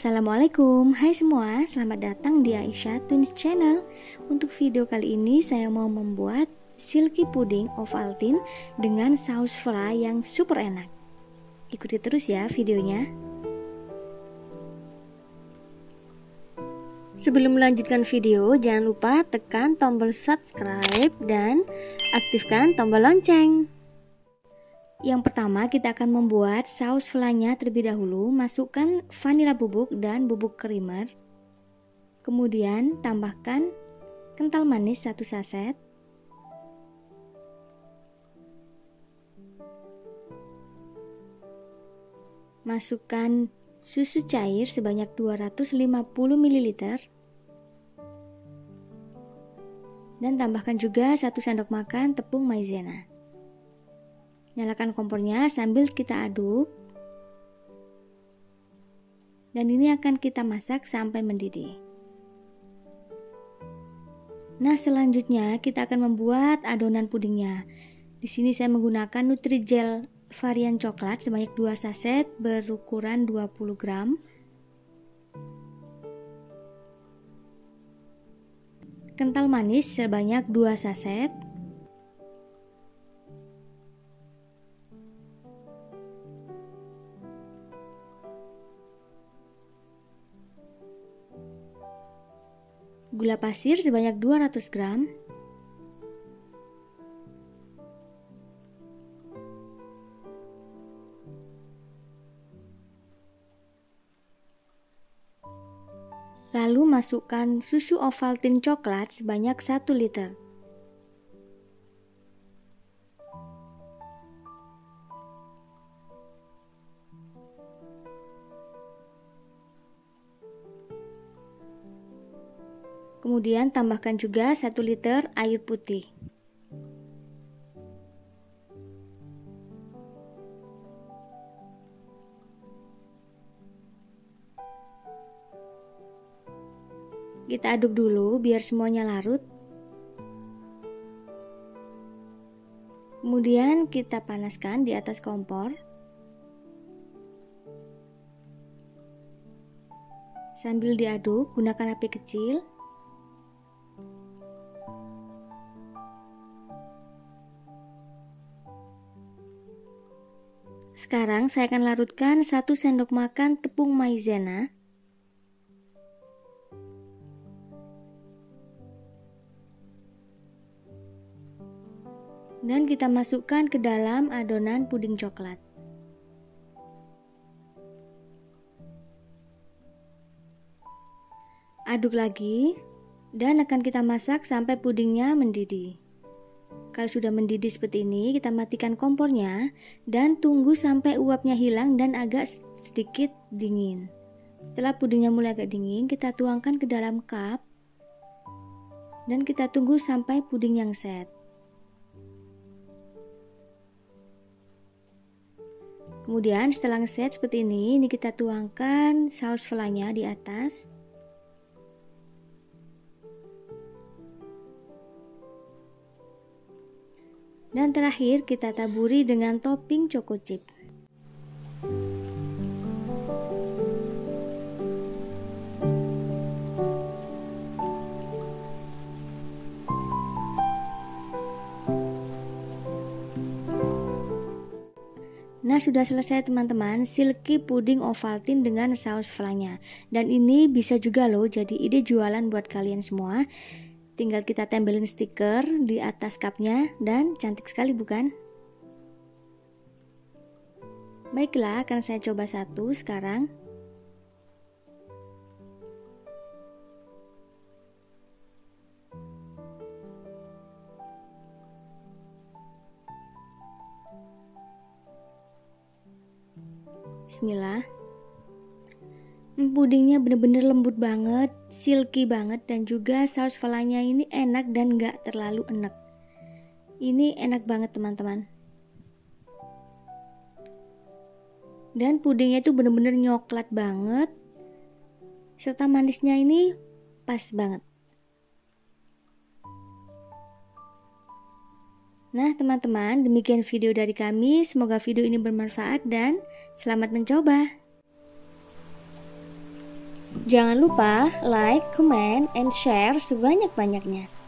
Assalamualaikum, hai semua, selamat datang di Aisyah Twins Channel. Untuk video kali ini saya mau membuat silky pudding Ovaltine dengan saus fly yang super enak. Ikuti terus ya videonya. Sebelum melanjutkan video, jangan lupa tekan tombol subscribe dan aktifkan tombol lonceng yang pertama kita akan membuat saus flanya terlebih dahulu. Masukkan vanila bubuk dan bubuk creamer Kemudian tambahkan kental manis 1 saset. Masukkan susu cair sebanyak 250 ml dan tambahkan juga 1 sendok makan tepung maizena. Nyalakan kompornya sambil kita aduk. Dan ini akan kita masak sampai mendidih. Nah, selanjutnya kita akan membuat adonan pudingnya. Di sini saya menggunakan Nutrijel varian coklat sebanyak 2 saset berukuran 20 gram. Kental manis sebanyak 2 saset. Gula pasir sebanyak 200 gram, Lalu masukkan susu Ovaltine coklat sebanyak 1 liter. Kemudian tambahkan juga 1 liter air putih. Kita aduk dulu biar semuanya larut. Kemudian kita panaskan di atas kompor. Sambil diaduk, gunakan api kecil. Sekarang saya akan larutkan 1 sendok makan tepung maizena dan kita masukkan ke dalam adonan puding coklat. Aduk lagi dan akan kita masak sampai pudingnya mendidih. Kalau sudah mendidih seperti ini, kita matikan kompornya dan tunggu sampai uapnya hilang dan agak sedikit dingin. Setelah pudingnya mulai agak dingin, kita tuangkan ke dalam cup dan kita tunggu sampai puding yang set. Kemudian setelah set seperti ini, ini kita tuangkan saus flanya di atas. Dan terakhir kita taburi dengan topping choco chip. Nah sudah selesai teman-teman silky pudding Ovaltine dengan saus flanya dan ini bisa juga loh jadi ide jualan buat kalian semua Tinggal kita tempelin stiker di atas cupnya dan cantik sekali bukan? Baiklah, akan saya coba satu sekarang. Bismillah pudingnya bener-bener lembut banget, silky banget dan juga saus falanya ini enak dan gak terlalu enak. Ini enak banget teman-teman. Dan pudingnya itu bener-bener nyoklat banget. Serta manisnya ini pas banget. Nah teman-teman, demikian video dari kami. Semoga video ini bermanfaat dan selamat mencoba. Jangan lupa like, comment, and share sebanyak-banyaknya.